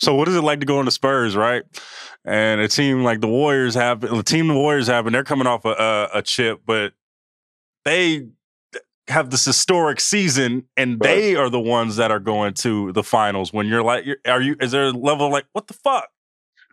So what is it like to go into Spurs, right? And a team like the Warriors have the team the Warriors have, and they're coming off a, a, a chip, but they have this historic season, and Right. they are the ones that are going to the finals. When you're like, you're, are you? Is there a level like what the fuck?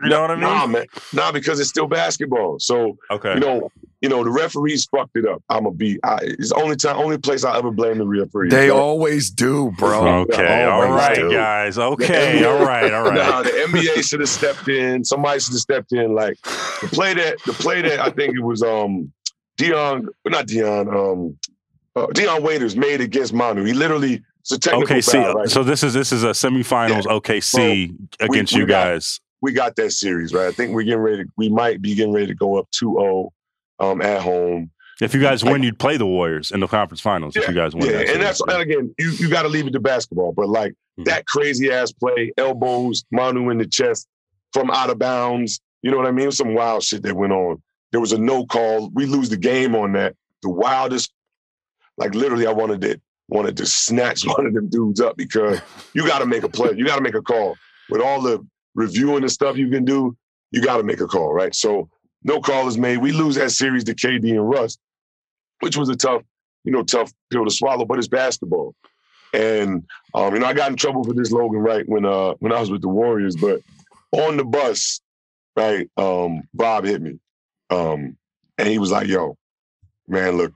You know what I mean? Nah, man. Nah, because it's still basketball. So Okay. you know, you know, the referees fucked it up. I'm gonna be. I, it's the only time, only place I ever blame the referees. They So- always do, bro. Okay, all right, do. guys. Okay, all right, all right. Nah, the NBA should have stepped in. Somebody should have stepped in. Like the play that the play that I think it was um Dion, not Dion, um uh, Dion Waiters made against Manu. He literally it's a technical OKC. foul, right? So this is this is a semifinals OKC against we you got- guys. we got that series, right? I think we're getting ready. To, we might be getting ready to go up 2-0 um, at home. If you guys win, you'd play the Warriors in the conference finals. If you guys win, Yeah, that and that's and again, you, you got to leave it to basketball. But like Mhm. that crazy ass play, elbows, Manu in the chest from out of bounds. You know what I mean? Some wild shit that went on. There was a no call. We lose the game on that. The wildest, like literally, I wanted it wanted to snatch one of them dudes up because you got to make a play. You got to make a call with all the reviewing and stuff you can do. You got to make a call, right? So no call is made. We lose that series to KD and Russ, which was a tough, you know, tough pill to swallow. But it's basketball, and um, you know, I got in trouble for this, Logan, right when uh when I was with the Warriors. But on the bus, right, um, Bob hit me, um, and he was like, "Yo, man, look,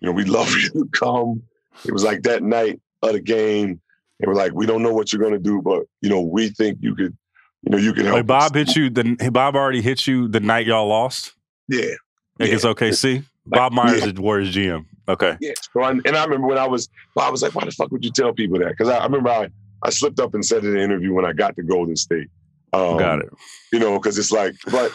you know, we love you to come." It was like that night of the game. They were like, "We don't know what you're gonna do, but you know, we think you could, you know, you could help." Wait, Bob us." hit you. The Bob already hit you the night y'all lost Yeah, against OKC. Bob Myers yeah. is Warriors GM. Okay. Yeah. So I, and I remember when I was, I was like, why the fuck would you tell people that? Because I, I remember I, I slipped up and said in the interview when I got to Golden State. Um, Got it. You know, because it's like, but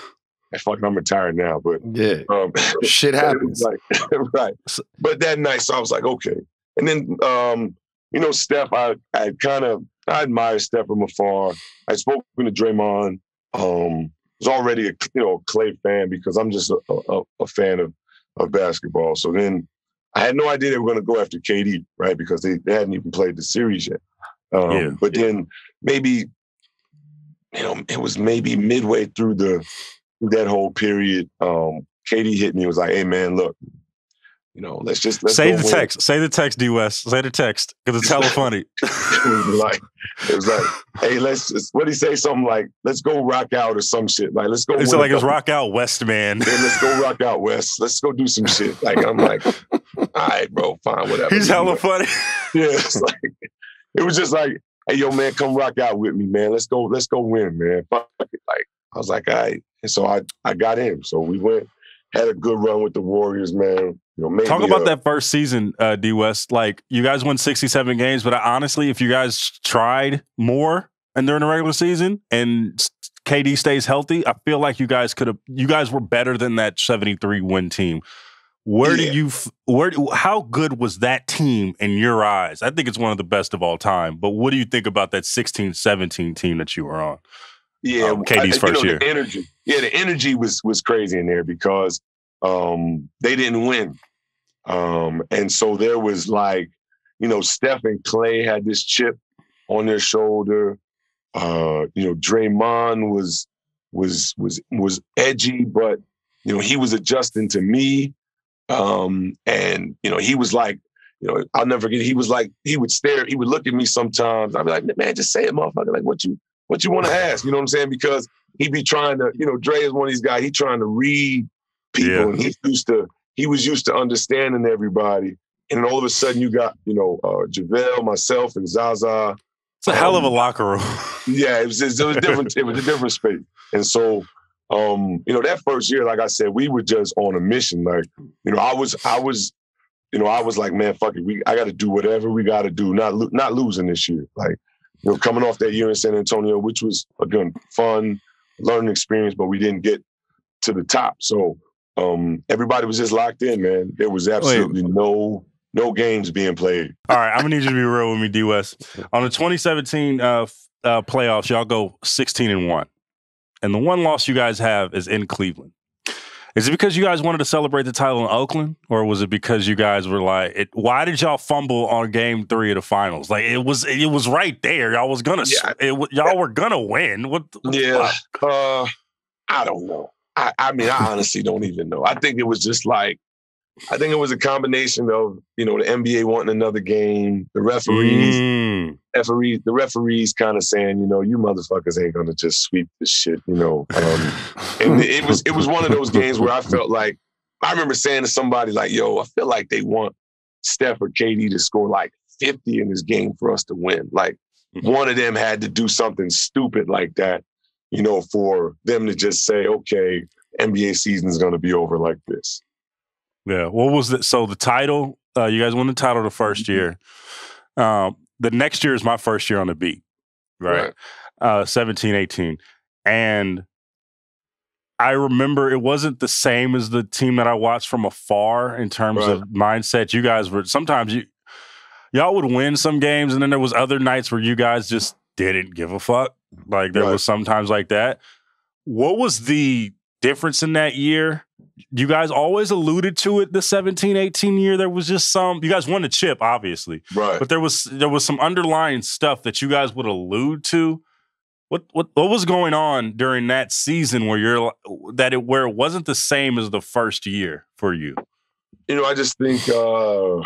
fucking, I'm retired now, but Yeah. um, Shit but it was happens. like, right. But that night, so I was like, okay. And then, um, you know, Steph, I, I kind of, I admire Steph from afar. I spoke to Draymond. Um, was already a you know Klay fan because I'm just a, a, a fan of of basketball. So then I had no idea they were going to go after KD, right? Because they, they hadn't even played the series yet. Um, Yeah. But then maybe, you know, it was maybe midway through the through that whole period. Um, KD hit me. and Was like, "Hey man, look, you know, let's just let's Say the win." text. Say the text, D West. Say the text because it's hella funny. it was like, it was like, hey, let's just what do he say? Something like, let's go rock out or some shit. Like, let's go. It's like it's rock out West man. Yeah, let's go rock out west. Let's go do some shit. Like I'm like, all right, bro, fine, whatever. He's hella funny. Yeah, it's like it was just like, hey, yo, man, come rock out with me, man. Let's go, let's go win, man. Fuck it. Like I was like, all right. And so I I got in. So we went, had a good run with the Warriors, man. You know, Talk about a- that first season, uh, D West. Like you guys won 67 games, but honestly, if you guys tried more and during the regular season and KD stays healthy, I feel like you guys could have. You guys were better than that 73 win team. Where Yeah. do you? Where? How good was that team in your eyes? I think it's one of the best of all time. But what do you think about that 16, 17 team that you were on? Yeah, um, KD's I- you first know, year. The energy, yeah, the energy was was crazy in there because um, they didn't win, um, and so there was like, you know, Steph and Klay had this chip on their shoulder. Uh, you know, Draymond was was was was edgy, but you know he was adjusting to me, um, and you know he was like. You know, I'll never forget. He was like, he would stare. He would look at me sometimes. I'd be like, "Man, just say it, motherfucker. Like, what you, what you want to ask? You know what I'm saying? Because he be trying to, you know, Dre is one of these guys. He trying to read people, Yeah. and he's used to. He was used to understanding everybody, and then all of a sudden you got, you know, uh, JaVale, myself, and Zaza. It's a hell of a Um, locker room. Yeah, it was, it was different. it was a different space, and so. Um, you know, that first year, like I said, we were just on a mission. Like, you know, I was, I was, you know, I was like, man, fuck it, we, I got to do whatever we got to do, not, lo- not losing this year. Like, you know, coming off that year in San Antonio, which was again fun, learning experience, but we didn't get to the top. So, um, everybody was just locked in, man. There was absolutely no, no games being played. All right, I'm gonna need you to be real with me, D West. On the 2017 uh, uh, playoffs, y'all go 16 and one, and the one loss you guys have is in Cleveland. Is it because you guys wanted to celebrate the title in Oakland, or was it because you guys were like, it, "Why did y'all fumble on Game Three of the finals? Like it was, it was right there. Y'all was gonna, Yeah. it, y'all Yeah. were gonna win. What? what Yeah. Uh, I don't know. I, I mean, I honestly don't even know. I think it was just like, I think it was a combination of you know the NBA wanting another game, the referees, Mm. referees, the referees kind of saying, you know, you motherfuckers ain't gonna just sweep this shit, you know. Um, and it was it was one of those games where I felt like I remember saying to somebody like, "Yo, I feel like they want Steph or KD to score like 50 in this game for us to win. Like one of them had to do something stupid like that, you know, for them to just say, "Okay, NBA season's going to be over like this." Yeah. What was it? So the title, uh, you guys won the title the first Mm-hmm. year. Um, the next year is my first year on the beat, right? Uh, 17, 18. And I remember it wasn't the same as the team that I watched from afar in terms Right. of mindset. You guys were sometimes you y'all would win some games, and then there was other nights where you guys just didn't give a fuck. Like there Right. was sometimes like that. What was the difference in that year? You guys always alluded to it the 17 18 year. There was just some you guys won the chip, obviously. Right. But there was there was some underlying stuff that you guys would allude to. What what what was going on during that season where you're that it where it wasn't the same as the first year for you? you know, I just think uh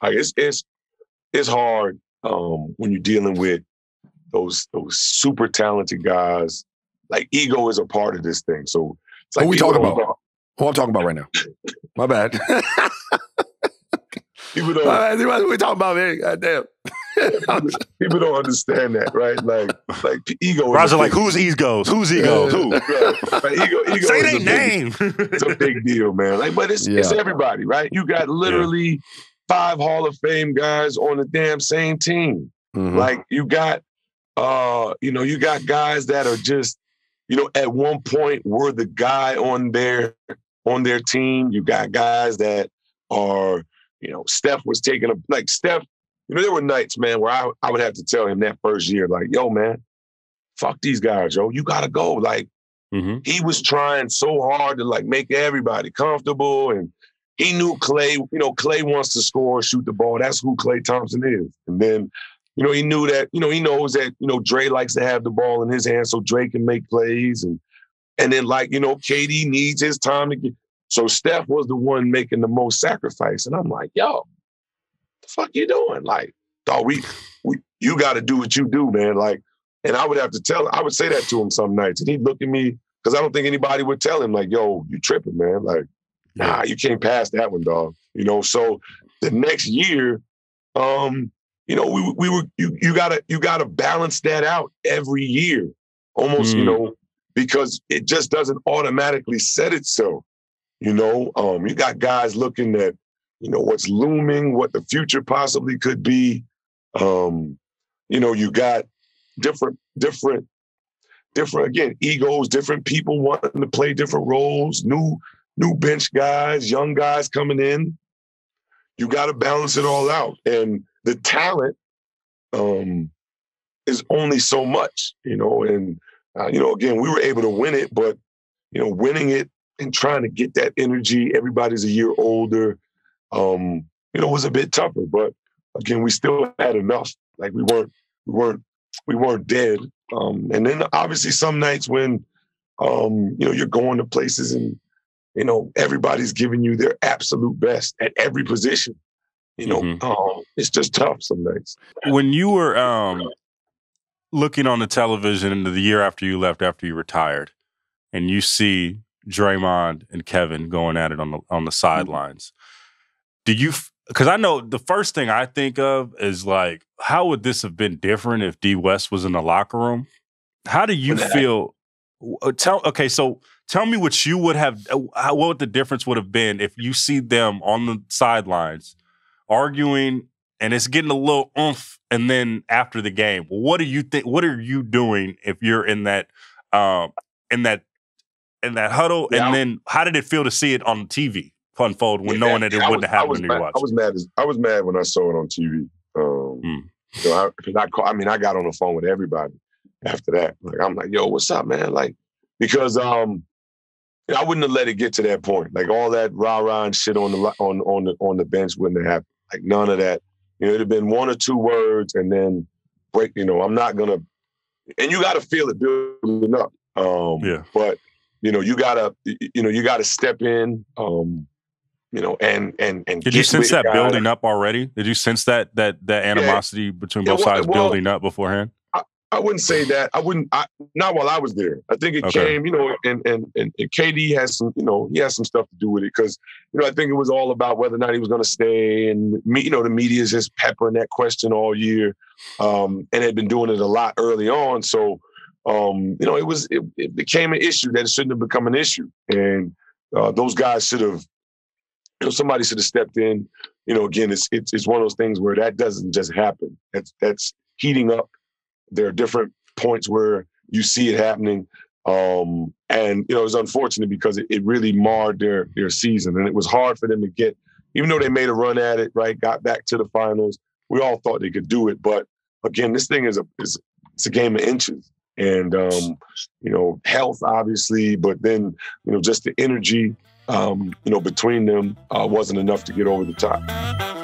I guess it's it's hard um when you're dealing with those those super talented guys. Like ego is a part of this thing. So it's like Who we people talking don't- about? Who I'm talking about right now? My bad. People don't bad. Who we talking about, man? God damn. people don't understand that, right? Like like ego. is a Roger, like big- whose egos? Whose egos? Who? Right. Like, ego, ego Say is their a big- it's a big deal, man. Like, but it's it's everybody, right? You got literally five Hall of Fame guys on the damn same team. Mhm. Like you got uh, you know, you got guys that are just, you know, at one point were the guy on their on their team. You got guys that are, you know, Steph was taking a like Steph, you know, there were nights, man, where I, I would have to tell him that first year, like, yo, man, fuck these guys, yo. You gotta go. Like, Mhm. he was trying so hard to like make everybody comfortable and he knew Klay, you know, Klay wants to score, shoot the ball. That's who Klay Thompson is. And then, you know, he knew that, you know, he knows that, you know, Dre likes to have the ball in his hands so Dre can make plays. And and then like, you know, KD needs his time to get so Steph was the one making the most sacrifice. And I'm like, yo, the fuck you doing? Like, dog, we we you gotta do what you do, man. Like, and I would have to tell I would say that to him some nights. And he'd look at me, because I don't think anybody would tell him, like, yo, you tripping, man. Like, nah, you can't pass that one, dog. You know, so the next year, um, you know, we we were you you gotta you gotta balance that out every year, almost, you Mm. know, because it just doesn't automatically set itself. You know, um, you got guys looking at, you know, what's looming, what the future possibly could be. Um, you know, you got different, different, different again, egos, different people wanting to play different roles, new, new bench guys, young guys coming in. You got to balance it all out. And the talent um is only so much, you know, and uh, you know, again, we were able to win it, but you know, winning it and trying to get that energy, everybody's a year older, um, you know, was a bit tougher. But again, we still had enough. Like we weren't, we weren't, we weren't dead. Um, and then obviously some nights when um, you know, you're going to places and you know, everybody's giving you their absolute best at every position. You know, Mhm. um, it's just tough some nights. when you were um, looking on the television into the year after you left, after you retired, and you see Draymond and Kevin going at it on the on the sidelines, do you? Because I know the first thing I think of is like, how would this have been different if D West was in the locker room? How do you feel? uh, Tell okay, so tell me what you would have, uh, what the difference would have been if you see them on the sidelines arguing and it's getting a little oomph and then after the game what do you think what are you doing if you're in that um in that in that huddle Yeah, and then how did it feel to see it on TV unfold when Yeah, knowing that it I wouldn't was- have I happened was when you mad- watched I was mad. As, I was mad when I saw it on TV. Um, Hmm. so I, I, call, I mean, I got on the phone with everybody after that. Like, I'm like, yo, what's up, man? Like, because um, I wouldn't have let it get to that point. Like all that rah rah and shit on the on on the on the bench wouldn't have happened. Like none of that. You know, it'd have been one or two words and then break. You know, I'm not gonna. And you got to feel it building up. Um, Yeah. But you know, you gotta you know you gotta step in. Um, you know, and and and Did you sense that guys. building up already? Did you sense that that that animosity between Yeah, both well- sides well- building up beforehand? I wouldn't say that. I wouldn't. I, not while I was there. I think it Okay. came, you know, and, and and and KD has some, you know, he has some stuff to do with it because, you know, I think it was all about whether or not he was going to stay, and me, you know, the media is just peppering that question all year, um, and had been doing it a lot early on. So, um, you know, it was it, it became an issue that it shouldn't have become an issue, and uh, those guys should have, you know, somebody should have stepped in. You know, again, it's it's it's one of those things where that doesn't just happen. That's that's heating up there are different points where you see it happening. Um, and you know, it's unfortunate because it, it really marred their their season. And it was hard for them to get, even though they made a run at it, right, got back to the finals. We all thought they could do it. But again, this thing is a is it's a game of inches. And um, you know, health obviously, but then, you know, just the energy um, you know, between them uh, wasn't enough to get over the top.